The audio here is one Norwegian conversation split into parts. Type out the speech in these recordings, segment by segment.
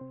うん。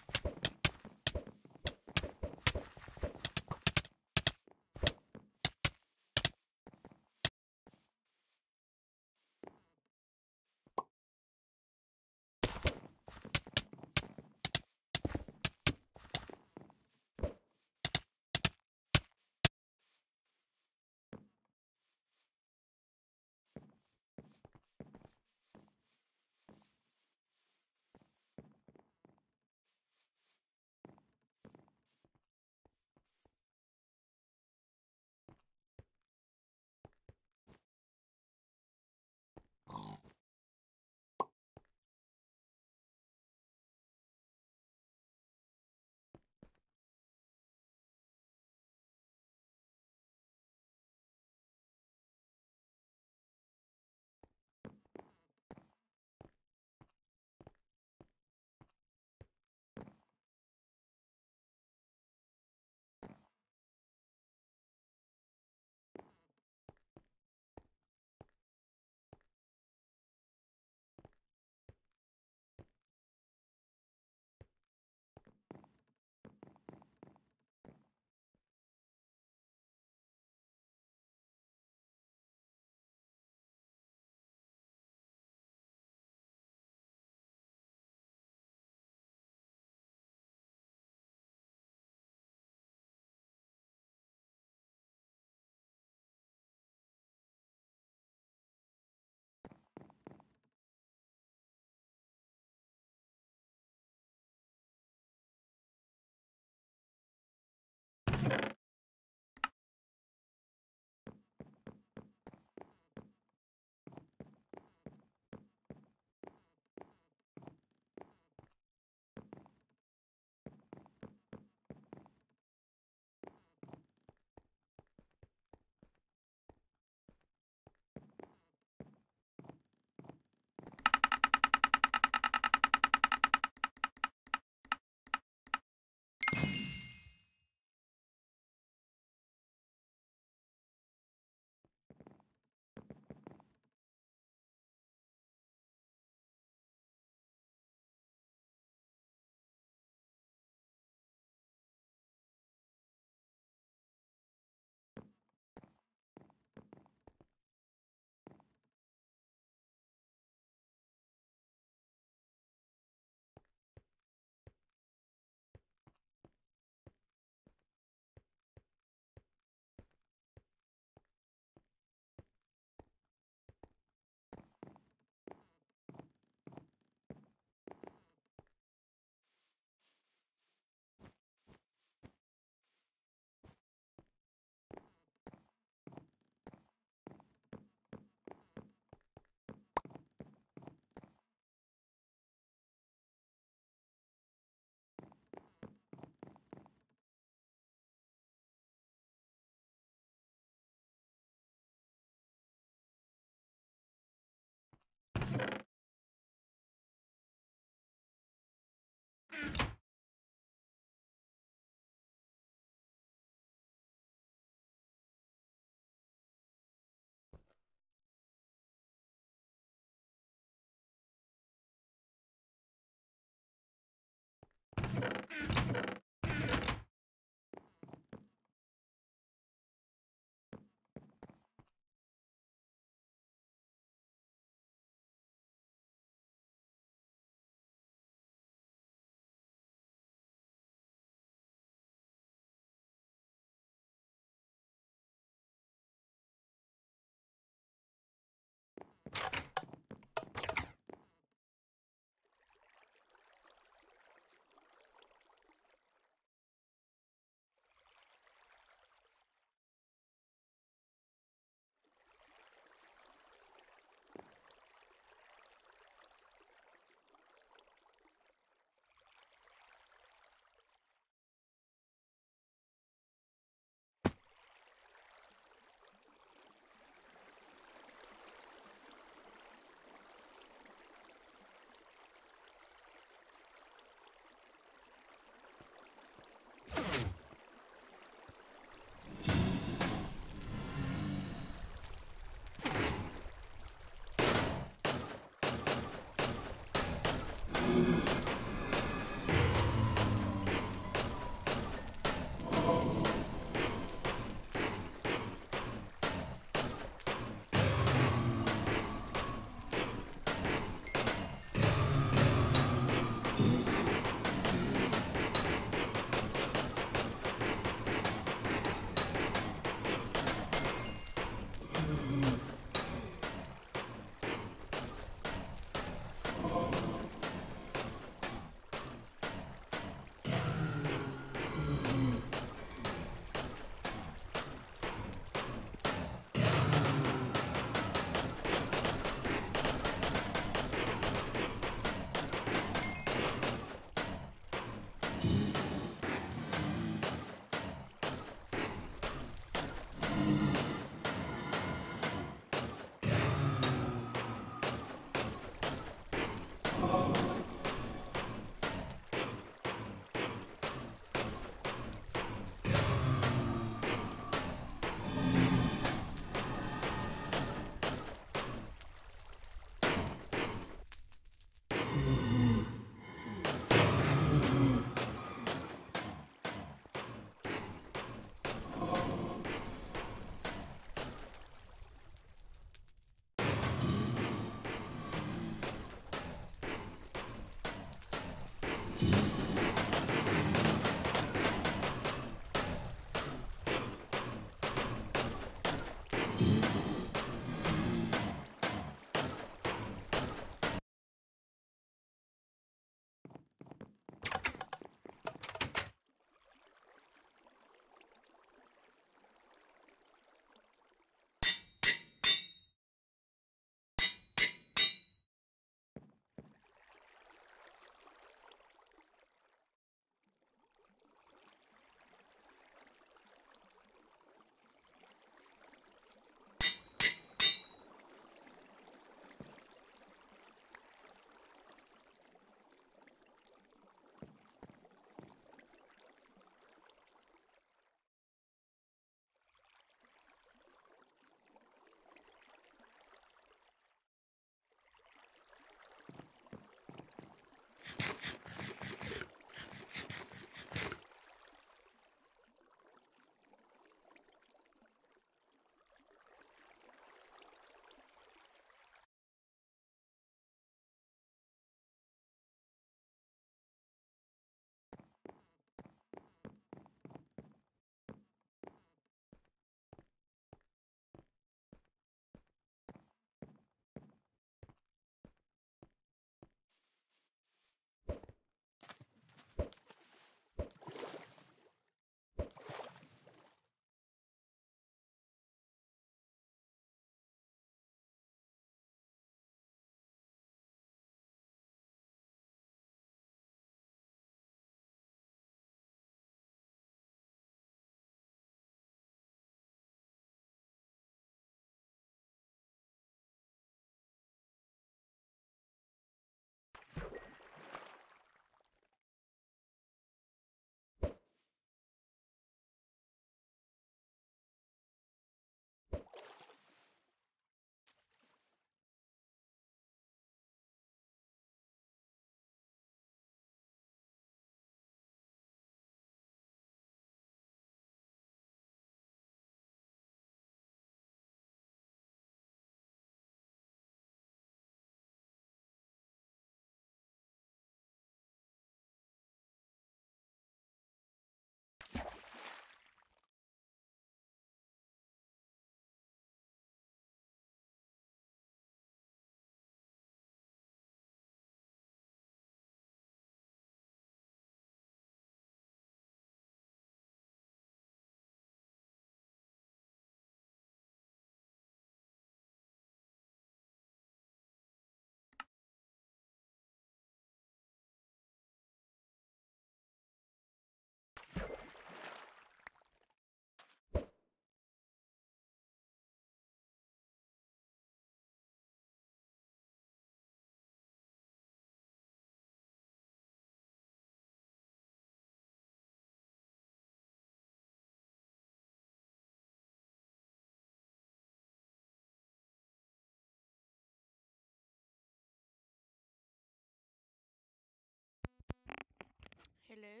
Hello?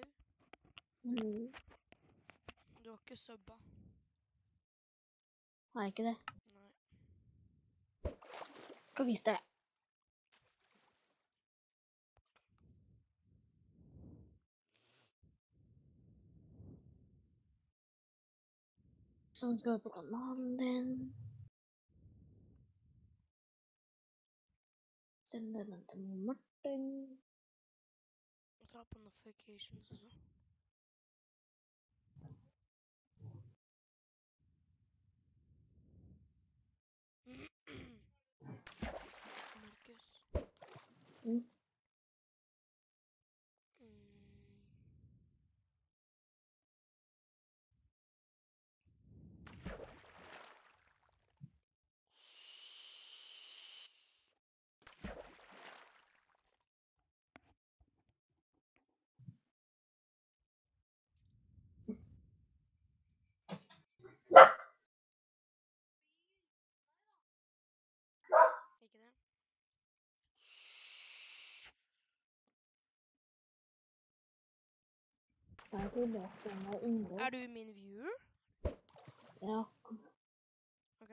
Mm. Du har ikke subba. Har jeg ikke det? Nei. Skal vise deg. Sånn skal vi på kanalen din. Sende den til Martin. Og ta på notifications også. Markus. Mm. Mm. Ikke det? Jeg har ikke lest den der innhold. Er du min viewer? Ja. Ok.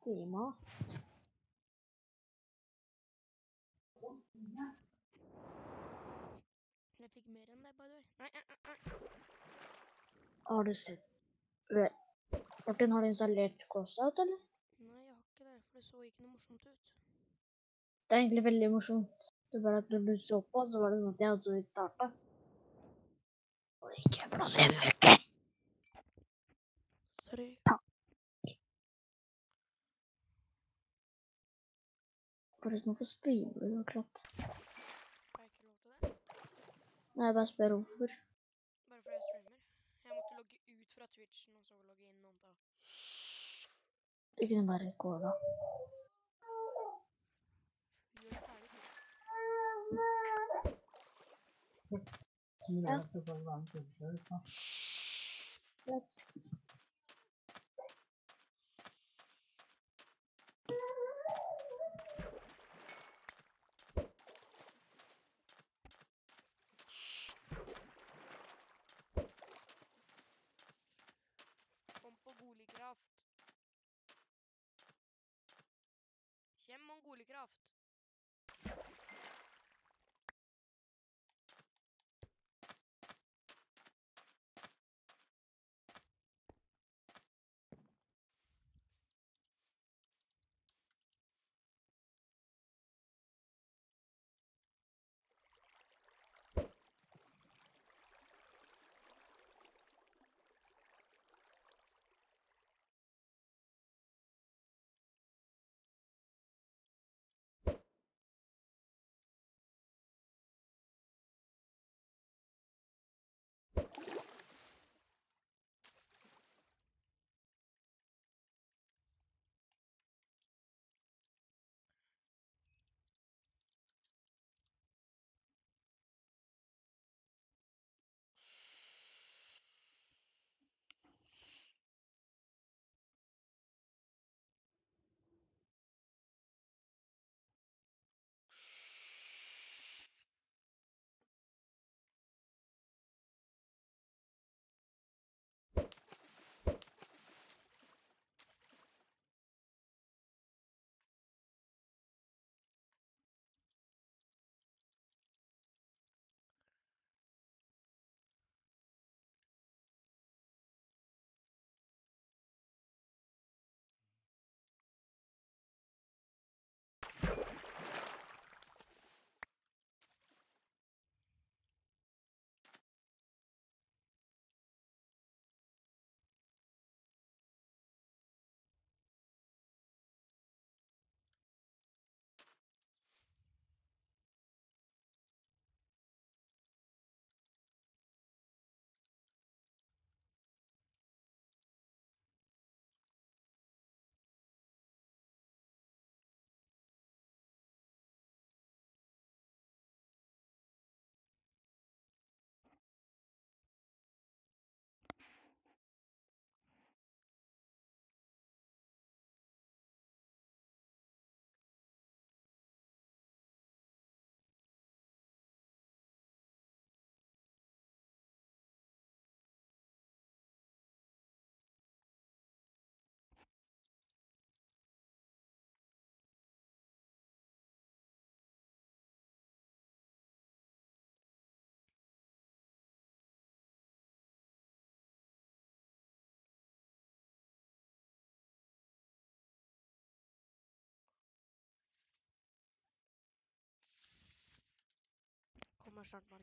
Stima. Jeg fikk mer enn deg, by the way. Nei, nei, nei. Har du sett Martin, har du installert Crossout, eller? Nei, jeg har ikke det, for det så ikke noe morsomt ut. Det er egentlig veldig morsomt. Det er bare at når du så på, så var det sånn at jeg hadde så vidt starta. Og ikke plass i en uke. Sorry. Forresten, hvorfor streamer du akkurat? Har jeg ikke lov til det? Nei, jeg bare spør hvorfor. Bare fordi jeg streamer. Jeg måtte logge ut fra Twitchen og så logge inn noen dag. Du kunne bare gå Gjør Yep. Let's transformar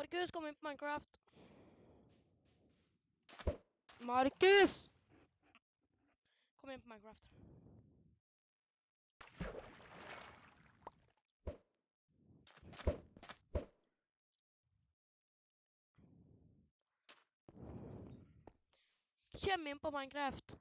Markus. Kom inn på Minecraft. Markus! Kom inn på Minecraft. Kjem inn på Minecraft.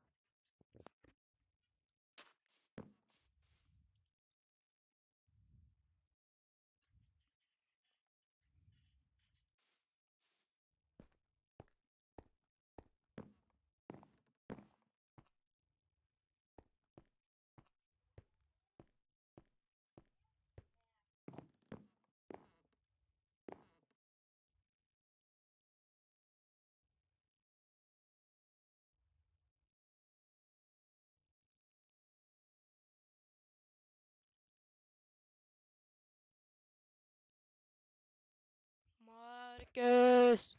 Markus!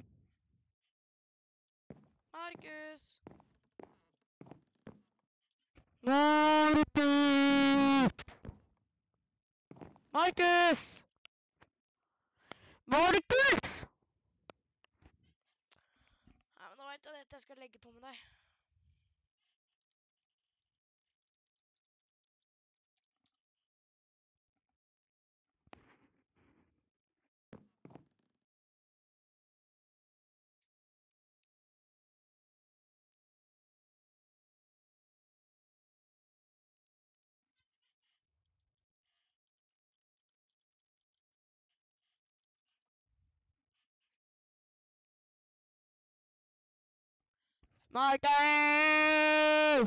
Markus! Markus! Markus! Markus! Nei, men nå vet jeg at jeg skal legge på med deg. Markus!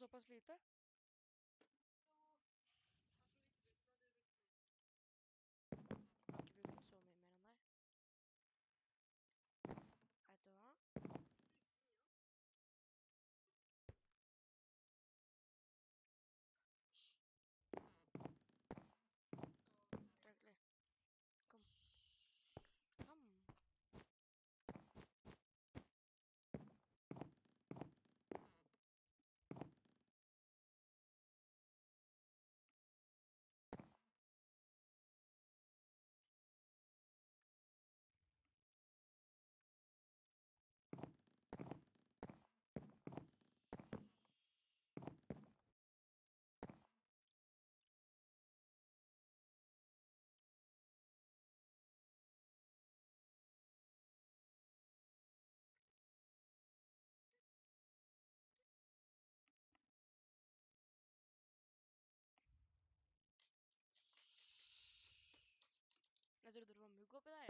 såpass lite? Jeg har ikke brukt den så mye mer enn deg. Vet du hva? Vent litt. Kom. Kom. Jeg trodde det var mugg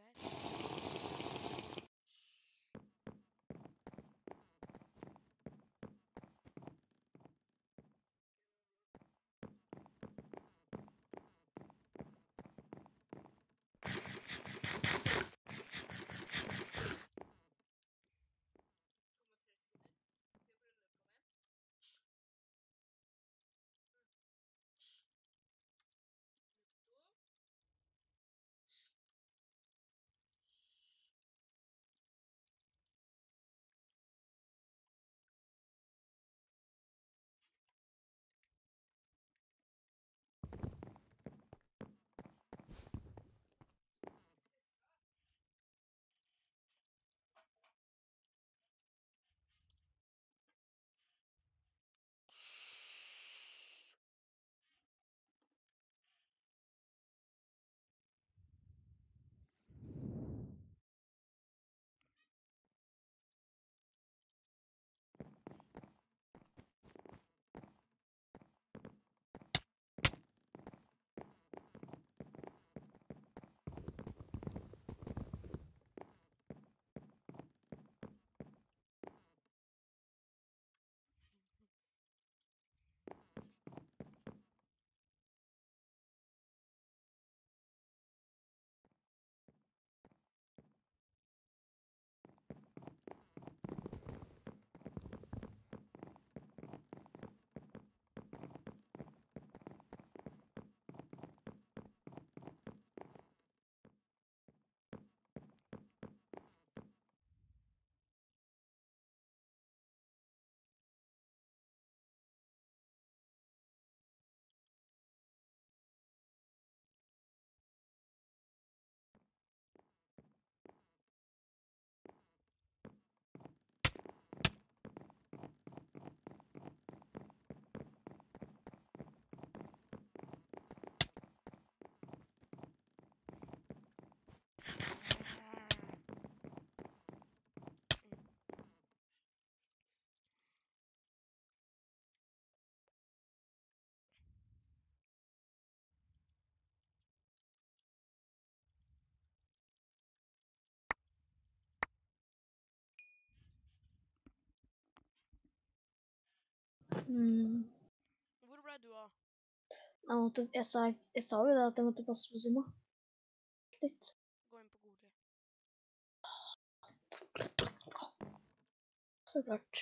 bed. Du av? Jeg, måtte, jeg, sa, jeg sa jo det at jeg måtte passe på Simma. Litt. Gå inn på Gori. Så klart.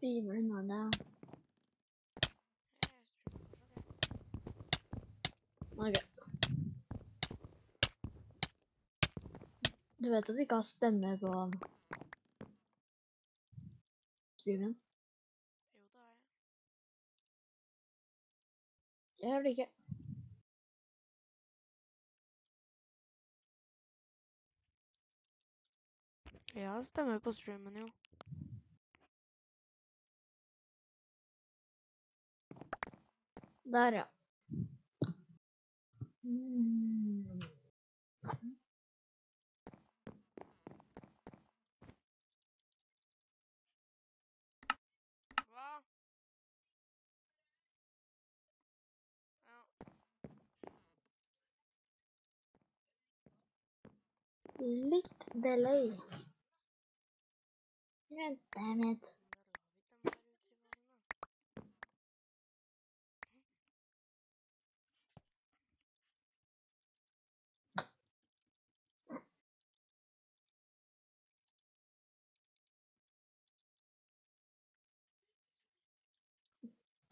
Driver unna det. Okay. Du vet at du ikke har stemme på streamen? Jeg gjør det ikke. Ja, stemmer på streamen, jo. Der, ja. Mm. lick the legs. God damn it.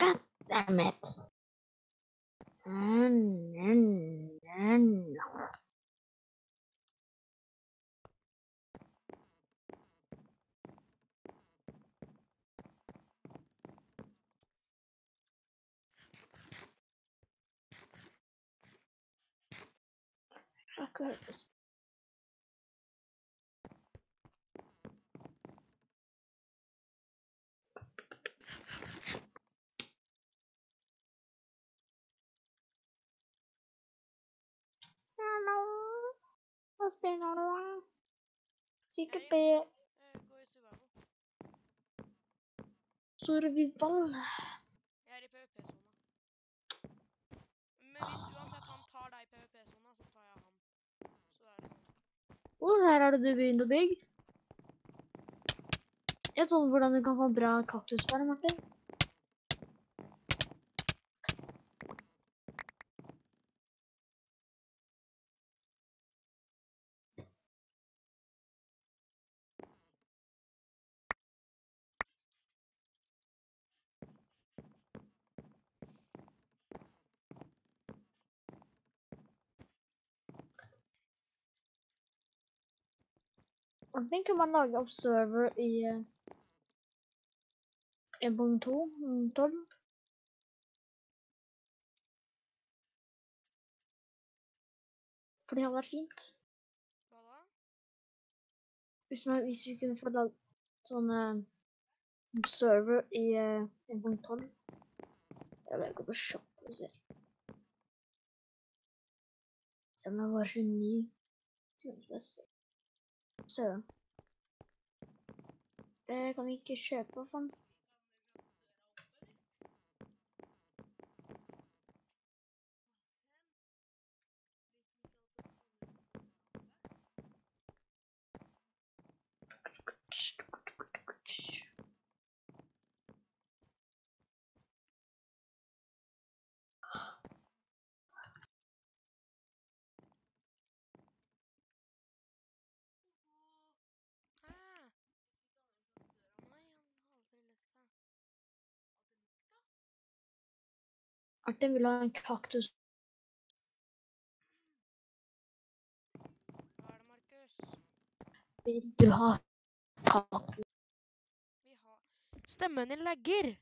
God damn it. Mm -hmm. Mm. Akkurat. Hallo. Hva spiller du, da? Sikkert det Eh, Gå i survival. survival. Jeg er i PVP-sona. Men hvis uansett han tar deg i PVP-sona, så tar jeg ham. Så det er Å, her har du begynt å bygge. Jeg vet sånn hvordan du kan få bra kaktusfarm, Martin. Martin, kunne man lage observer i eh, 1.2, mm, 12? For det hadde vært fint. Hva da? Hvis, man, hvis vi kunne få lagd sånn eh, observer i eh, 1.12. Jeg vil gå på shop og se. Se om det var 29. Skal Det kan vi ikke kjøpe, faen. Hæ? Martin vil ha en kaktus. Hva er det, Markus? Vil du ha kaktus? Vi har Stemmen din legger!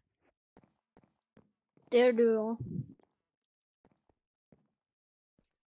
Det gjør du òg.